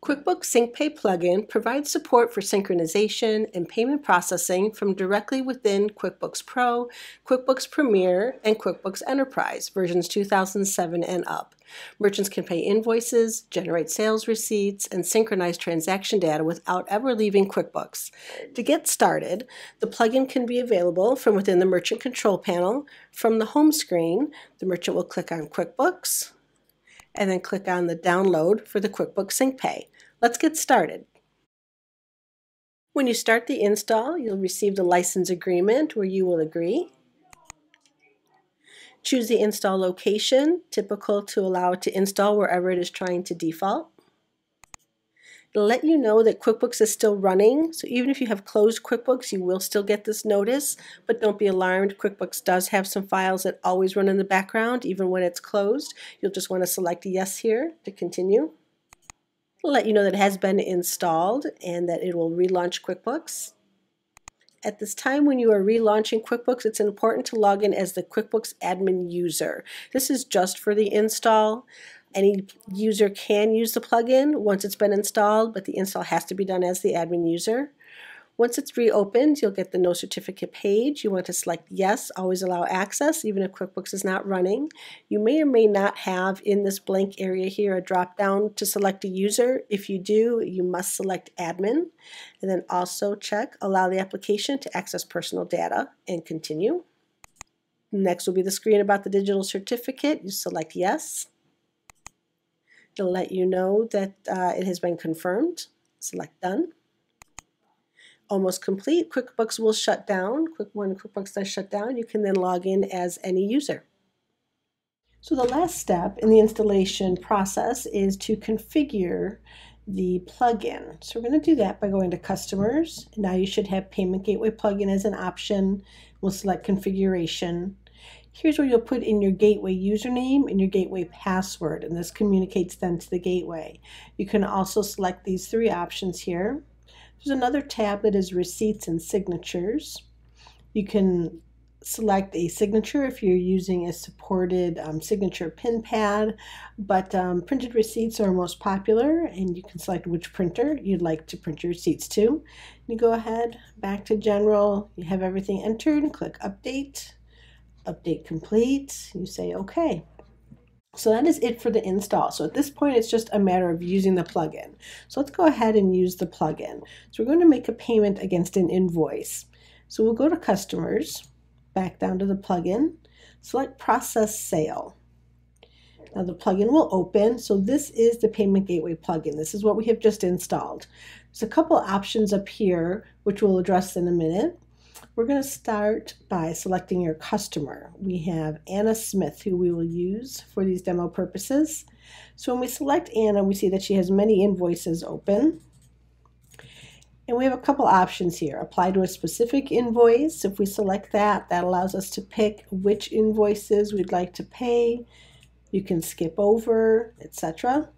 QuickBooks SyncPay plugin provides support for synchronization and payment processing from directly within QuickBooks Pro, QuickBooks Premier, and QuickBooks Enterprise versions 2007 and up. Merchants can pay invoices, generate sales receipts, and synchronize transaction data without ever leaving QuickBooks. To get started, the plugin can be available from within the Merchant Control Panel. From the home screen, the merchant will click on QuickBooks, and then click on the download for the QuickBooks Sync Pay. Let's get started. When you start the install, you'll receive the license agreement where you will agree. Choose the install location, typical to allow it to install wherever it is trying to default. It'll let you know that QuickBooks is still running, so even if you have closed QuickBooks, you will still get this notice, but don't be alarmed. QuickBooks does have some files that always run in the background, even when it's closed. You'll just want to select yes here to continue. It'll let you know that it has been installed and that it will relaunch QuickBooks. At this time when you are relaunching QuickBooks, it's important to log in as the QuickBooks admin user. This is just for the install. Any user can use the plugin once it's been installed, but the install has to be done as the admin user. Once it's reopened, you'll get the No Certificate page. You want to select Yes, always allow access, even if QuickBooks is not running. You may or may not have in this blank area here a drop down to select a user. If you do, you must select Admin. And then also check Allow the application to access personal data and continue. Next will be the screen about the digital certificate. You select Yes. It'll let you know that uh, it has been confirmed. Select Done. Almost complete. QuickBooks will shut down. Quick when QuickBooks does shut down, you can then log in as any user. So the last step in the installation process is to configure the plugin. So we're going to do that by going to Customers. Now you should have Payment Gateway plugin as an option. We'll select Configuration. Here's where you'll put in your gateway username and your gateway password, and this communicates then to the gateway. You can also select these three options here. There's another tab that is receipts and signatures. You can select a signature if you're using a supported um, signature pin pad, but um, printed receipts are most popular and you can select which printer you'd like to print your receipts to. You go ahead, back to general, you have everything entered, click update, update complete, you say okay. So that is it for the install. So at this point, it's just a matter of using the plugin. So let's go ahead and use the plugin. So we're going to make a payment against an invoice. So we'll go to customers, back down to the plugin, select process sale. Now the plugin will open. So this is the Payment Gateway plugin. This is what we have just installed. There's a couple options up here, which we'll address in a minute. We're going to start by selecting your customer. We have Anna Smith, who we will use for these demo purposes. So when we select Anna, we see that she has many invoices open. And we have a couple options here. Apply to a specific invoice. If we select that, that allows us to pick which invoices we'd like to pay. You can skip over, etc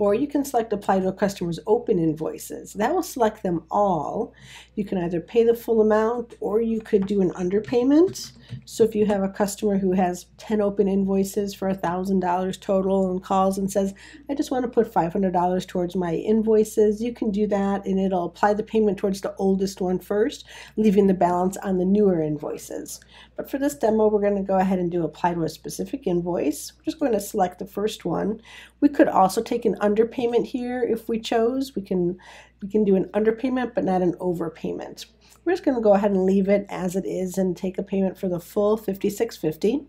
or you can select apply to a customer's open invoices. That will select them all. You can either pay the full amount or you could do an underpayment. So if you have a customer who has 10 open invoices for $1,000 total and calls and says, I just want to put $500 towards my invoices, you can do that and it'll apply the payment towards the oldest one first, leaving the balance on the newer invoices. But for this demo, we're going to go ahead and do apply to a specific invoice. We're just going to select the first one. We could also take an underpayment here if we chose. We can, we can do an underpayment but not an overpayment. We're just going to go ahead and leave it as it is and take a payment for the full 5650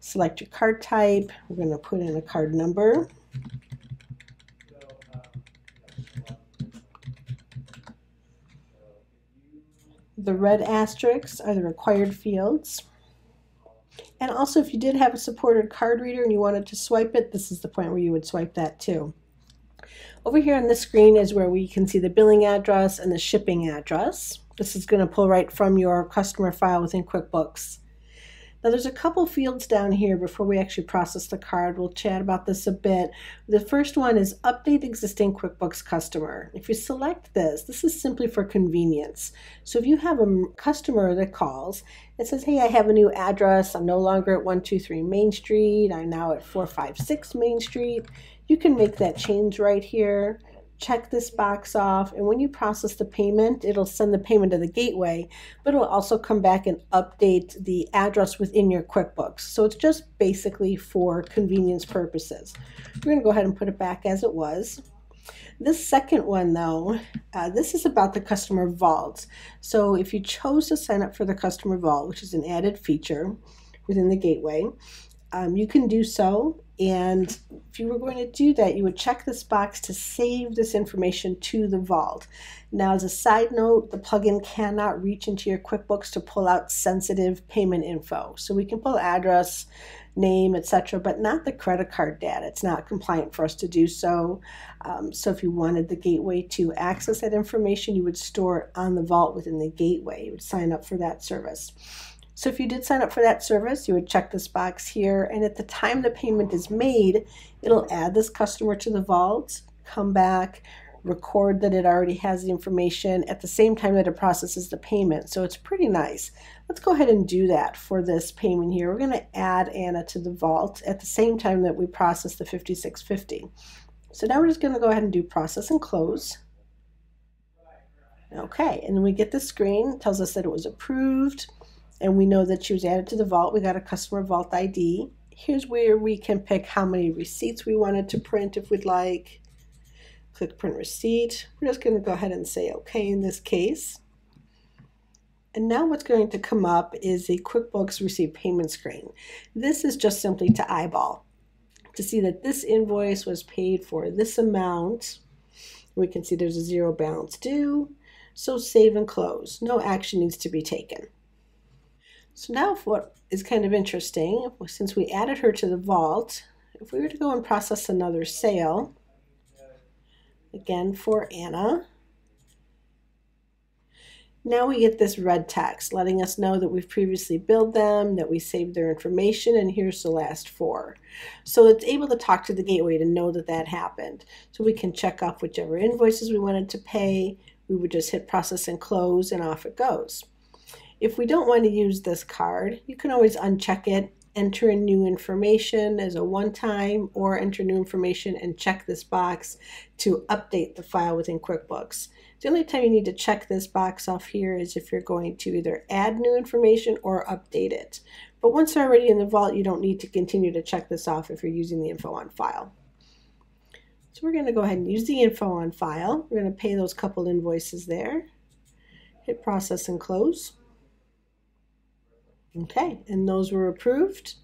Select your card type. We're going to put in a card number. The red asterisks are the required fields. And also, if you did have a supported card reader and you wanted to swipe it, this is the point where you would swipe that too. Over here on the screen is where we can see the billing address and the shipping address. This is going to pull right from your customer file within QuickBooks. Now there's a couple fields down here before we actually process the card. We'll chat about this a bit. The first one is update existing QuickBooks customer. If you select this, this is simply for convenience. So if you have a customer that calls, and says, hey, I have a new address. I'm no longer at 123 Main Street. I'm now at 456 Main Street. You can make that change right here. Check this box off and when you process the payment it'll send the payment to the gateway but it'll also come back and update the address within your quickbooks. So it's just basically for convenience purposes. We're going to go ahead and put it back as it was. This second one though uh, this is about the customer vault. So if you chose to sign up for the customer vault which is an added feature within the gateway um, you can do so and if you were going to do that, you would check this box to save this information to the vault. Now, as a side note, the plugin cannot reach into your QuickBooks to pull out sensitive payment info. So we can pull address, name, etc., but not the credit card data. It's not compliant for us to do so. Um, so if you wanted the gateway to access that information, you would store it on the vault within the gateway. You would sign up for that service. So if you did sign up for that service, you would check this box here, and at the time the payment is made, it'll add this customer to the vault, come back, record that it already has the information at the same time that it processes the payment. So it's pretty nice. Let's go ahead and do that for this payment here. We're going to add Anna to the vault at the same time that we process the 5650. So now we're just going to go ahead and do process and close. Okay, and then we get the screen, tells us that it was approved and we know that she was added to the vault. We got a customer vault ID. Here's where we can pick how many receipts we wanted to print if we'd like. Click print receipt. We're just going to go ahead and say okay in this case. And now what's going to come up is a QuickBooks receipt payment screen. This is just simply to eyeball to see that this invoice was paid for this amount. We can see there's a zero balance due. So save and close. No action needs to be taken. So now what is kind of interesting, since we added her to the vault, if we were to go and process another sale, again for Anna, now we get this red text letting us know that we've previously billed them, that we saved their information, and here's the last four. So it's able to talk to the gateway to know that that happened. So we can check off whichever invoices we wanted to pay. We would just hit process and close and off it goes. If we don't want to use this card, you can always uncheck it, enter in new information as a one-time, or enter new information and check this box to update the file within QuickBooks. The only time you need to check this box off here is if you're going to either add new information or update it. But once they're already in the vault, you don't need to continue to check this off if you're using the info on file. So we're going to go ahead and use the info on file. We're going to pay those couple invoices there. Hit process and close. Okay, and those were approved.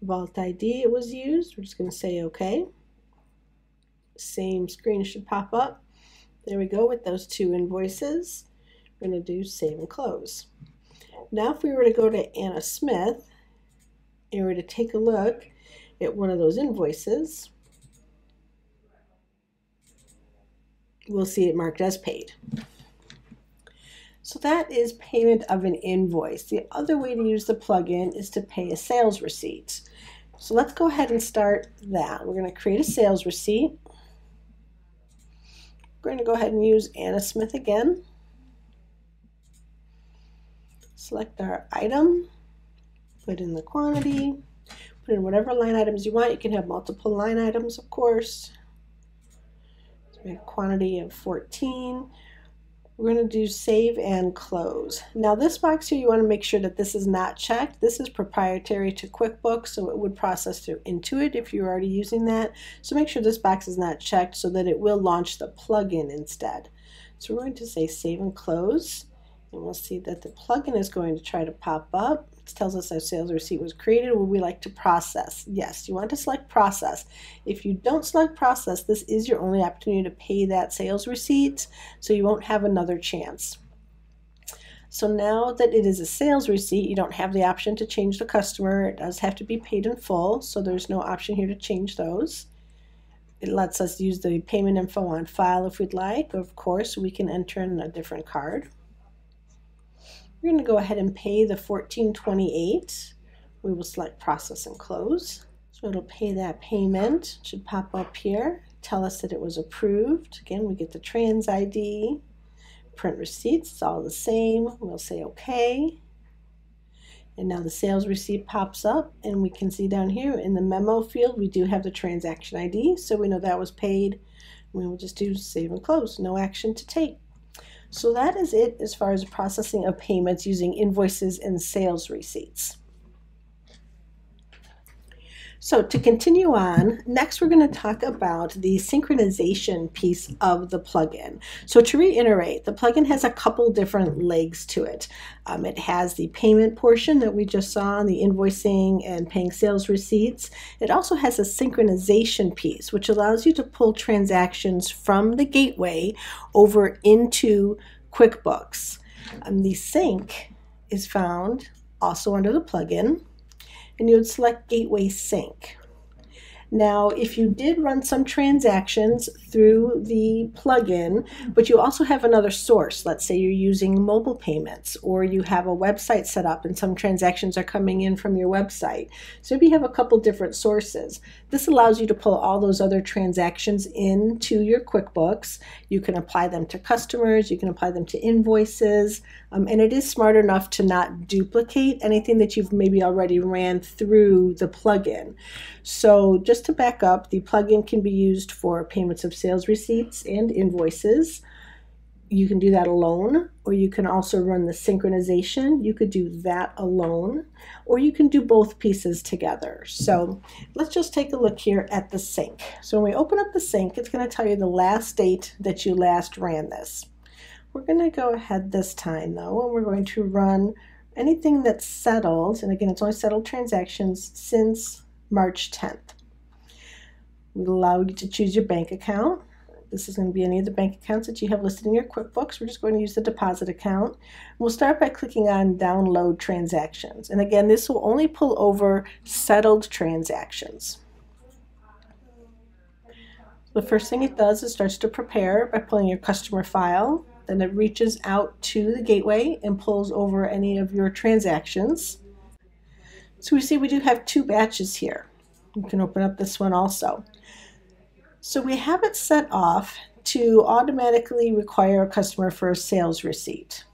Vault ID it was used. We're just going to say OK. Same screen should pop up. There we go with those two invoices. We're going to do save and close. Now if we were to go to Anna Smith and we were to take a look at one of those invoices, we'll see it marked as paid. So that is payment of an invoice. The other way to use the plugin is to pay a sales receipt. So let's go ahead and start that. We're going to create a sales receipt. We're going to go ahead and use Anna Smith again. Select our item, put in the quantity, put in whatever line items you want. You can have multiple line items, of course. So we have quantity of 14. We're going to do save and close. Now this box here, you want to make sure that this is not checked. This is proprietary to QuickBooks, so it would process through Intuit if you're already using that. So make sure this box is not checked so that it will launch the plugin instead. So we're going to say save and close, and we'll see that the plugin is going to try to pop up. Tells us our sales receipt was created. Would we like to process? Yes, you want to select process. If you don't select process, this is your only opportunity to pay that sales receipt, so you won't have another chance. So now that it is a sales receipt, you don't have the option to change the customer. It does have to be paid in full, so there's no option here to change those. It lets us use the payment info on file if we'd like. Of course, we can enter in a different card. We're going to go ahead and pay the 1428. We will select process and close. So it'll pay that payment. It should pop up here. Tell us that it was approved. Again, we get the trans ID. Print receipts, it's all the same. We'll say OK. And now the sales receipt pops up and we can see down here in the memo field we do have the transaction ID so we know that was paid We will just do save and close, no action to take. So that is it as far as processing of payments using invoices and sales receipts. So to continue on, next we're going to talk about the synchronization piece of the plugin. So to reiterate, the plugin has a couple different legs to it. Um, it has the payment portion that we just saw, on the invoicing and paying sales receipts. It also has a synchronization piece, which allows you to pull transactions from the gateway over into QuickBooks. Um, the sync is found also under the plugin and you would select Gateway Sync. Now, if you did run some transactions through the plugin, but you also have another source, let's say you're using mobile payments or you have a website set up and some transactions are coming in from your website. So if you have a couple different sources, this allows you to pull all those other transactions into your QuickBooks. You can apply them to customers, you can apply them to invoices, um, and it is smart enough to not duplicate anything that you've maybe already ran through the plugin. So just to back up, the plugin can be used for payments of sales receipts and invoices. You can do that alone, or you can also run the synchronization. You could do that alone, or you can do both pieces together. So let's just take a look here at the sync. So when we open up the sync, it's going to tell you the last date that you last ran this. We're going to go ahead this time though, and we're going to run anything that's settled, and again, it's only settled transactions since March 10th. We allow you to choose your bank account. This is going to be any of the bank accounts that you have listed in your QuickBooks. We're just going to use the deposit account. We'll start by clicking on download transactions. And again, this will only pull over settled transactions. The first thing it does is starts to prepare by pulling your customer file. Then it reaches out to the gateway and pulls over any of your transactions. So we see we do have two batches here. You can open up this one also. So we have it set off to automatically require a customer for a sales receipt.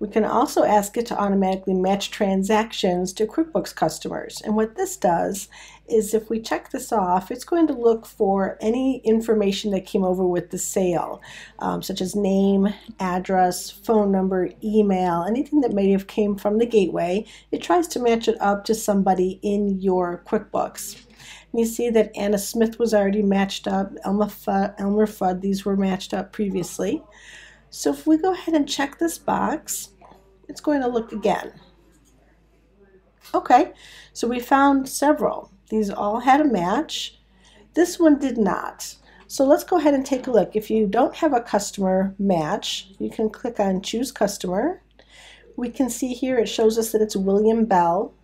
We can also ask it to automatically match transactions to QuickBooks customers. And what this does is if we check this off, it's going to look for any information that came over with the sale, um, such as name, address, phone number, email, anything that may have came from the gateway. It tries to match it up to somebody in your QuickBooks. And you see that Anna Smith was already matched up, Fudd, Elmer Fudd, these were matched up previously. So if we go ahead and check this box, it's going to look again. Okay, so we found several. These all had a match. This one did not. So let's go ahead and take a look. If you don't have a customer match, you can click on Choose Customer. We can see here it shows us that it's William Bell.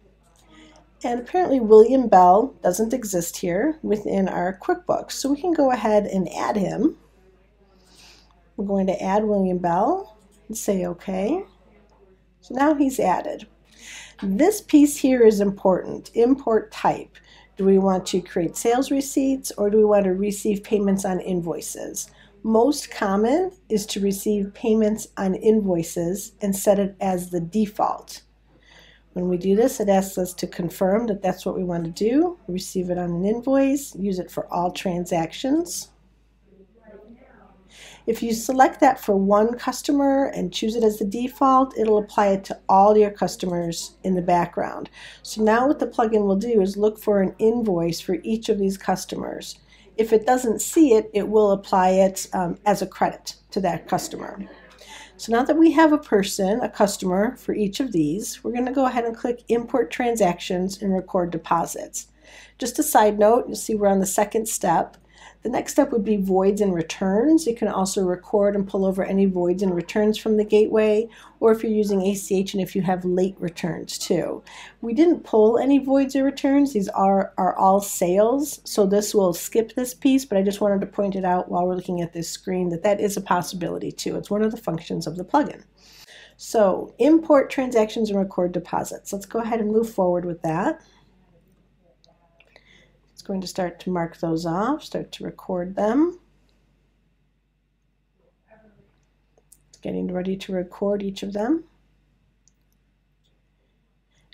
And apparently William Bell doesn't exist here within our QuickBooks. So we can go ahead and add him. We're going to add William Bell and say OK. So now he's added. This piece here is important, import type. Do we want to create sales receipts or do we want to receive payments on invoices? Most common is to receive payments on invoices and set it as the default. When we do this, it asks us to confirm that that's what we want to do, receive it on an invoice, use it for all transactions. If you select that for one customer and choose it as the default, it'll apply it to all your customers in the background. So now what the plugin will do is look for an invoice for each of these customers. If it doesn't see it, it will apply it um, as a credit to that customer. So now that we have a person, a customer for each of these, we're going to go ahead and click Import Transactions and Record Deposits. Just a side note, you'll see we're on the second step. The next step would be voids and returns. You can also record and pull over any voids and returns from the gateway, or if you're using ACH and if you have late returns too. We didn't pull any voids or returns. These are, are all sales, so this will skip this piece, but I just wanted to point it out while we're looking at this screen that that is a possibility too. It's one of the functions of the plugin. So import transactions and record deposits. Let's go ahead and move forward with that going to start to mark those off, start to record them. It's getting ready to record each of them.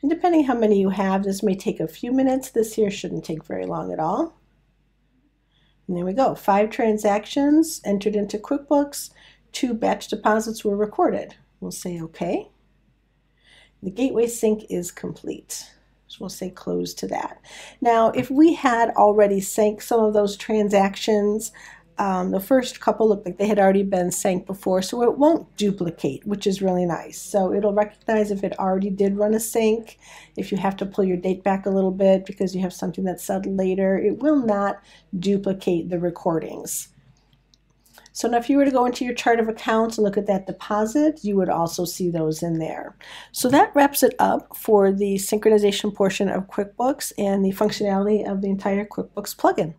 And depending how many you have, this may take a few minutes. This here shouldn't take very long at all. And there we go. Five transactions entered into QuickBooks, two batch deposits were recorded. We'll say OK. The gateway sync is complete. So we'll say close to that. Now, if we had already synced some of those transactions, um, the first couple looked like they had already been synced before, so it won't duplicate, which is really nice. So it'll recognize if it already did run a sync, if you have to pull your date back a little bit because you have something that's said later, it will not duplicate the recordings. So now if you were to go into your chart of accounts and look at that deposit, you would also see those in there. So that wraps it up for the synchronization portion of QuickBooks and the functionality of the entire QuickBooks plugin.